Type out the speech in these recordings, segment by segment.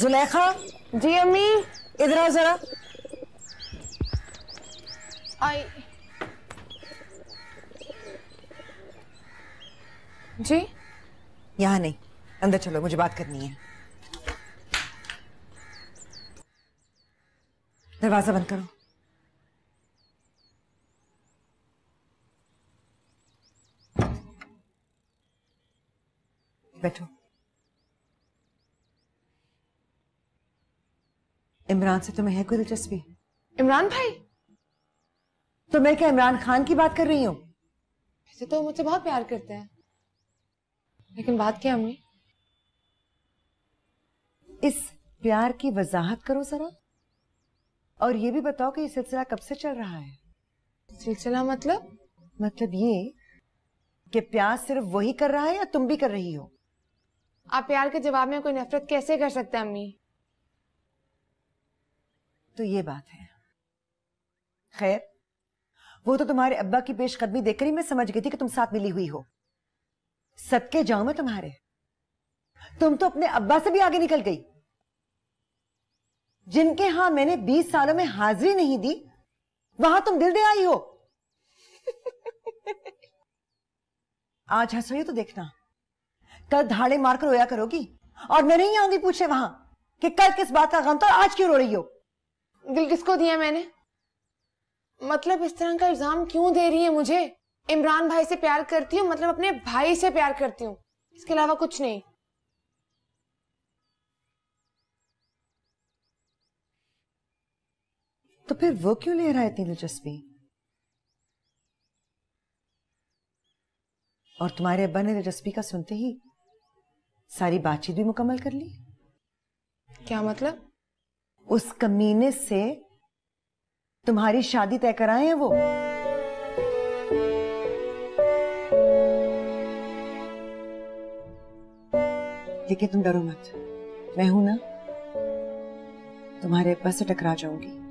जुलेखा जी अम्मी। इधर आओ जरा। आई। जी? यहाँ नहीं अंदर चलो मुझे बात करनी है। दरवाज़ा बंद करो। बैठो। इमरान से तुम्हें है कोई दिलचस्पी? इमरान भाई? तो मैं क्या इमरान खान की बात कर रही हूँ? वैसे तो मुझसे बहुत प्यार करते हैं। लेकिन बात क्या अम्मी इस प्यार की वजाहत करो जरा। और ये भी बताओ कि ये सिलसिला कब से चल रहा है? सिलसिला मतलब? मतलब ये कि प्यार सिर्फ़ वही कर रहा है या तुम भी कर रही हो? आप प्यार के जवाब में कोई नफरत कैसे कर सकते हैं अम्मी? तो ये बात है। खैर, वो तो तुम्हारे अब्बा की पेशकदमी देखकर ही मैं समझ गई थी कि तुम साथ मिली हुई हो। सदके जाऊँ मैं तुम्हारे? तुम तो अपने अब्बा से भी आगे निकल गई। जिनके यहाँ मैंने 20 सालों में हाजिरी नहीं दी, वहाँ तुम दिल दे आई हो। आज हंस तो देखना। कल धाड़े मारकर रोया करोगी, और मैं नहीं आऊँगी पूछे वहाँ कि कल किस बात का गम था और आज क्यों रो रही हो? दिल किसको दिया मैंने? मतलब इस तरह का इल्ज़ाम क्यों दे रही है मुझे? इमरान भाई से प्यार करती हूँ मतलब अपने भाई से प्यार करती हूँ। इसके अलावा कुछ नहीं। तो फिर वो क्यों ले रहा है इतनी दिलचस्पी? और तुम्हारे अब्बा ने दिलचस्पी का सुनते ही सारी बातचीत भी मुकम्मल कर ली? क्या मतलब? उस कमीने से तुम्हारी शादी तय कराए हैं वो? लेकिन तुम डरो मत। मैं हूँ ना, तुम्हारे पास से टकरा जाऊँगी।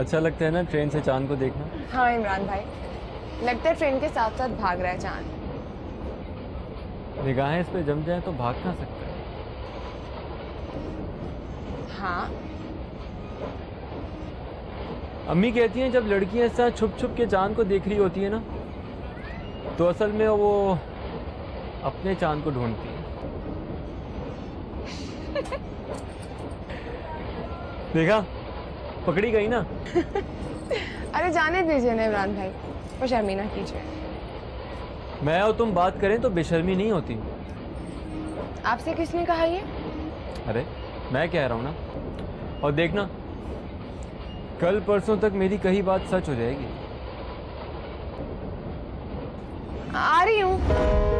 अच्छा लगता है ना ट्रेन से चाँद को देखना? हाँ इमरान भाई। लगता है ट्रेन के साथ साथ भाग रहा है चाँद। निगाहें इस पे जम जाए तो भाग कहाँ सकता है? हाँ। अम्मी कहती हैं जब लड़कियाँ इस तरह छुप छुप के चाँद को देख रही होती है ना तो असल में वो अपने चाँद को ढूंढती है। देखा? पकड़ी गई ना? अरे जाने दीजिए ना इमरान भाई वो शर्मी ना कीजिए। मैं और तुम बात करें तो बेशर्मी नहीं होती। आपसे किसने कहा ये? अरे मैं कह रहा हूँ ना। और देखना कल परसों तक मेरी कही बात सच हो जाएगी। आ रही हूँ।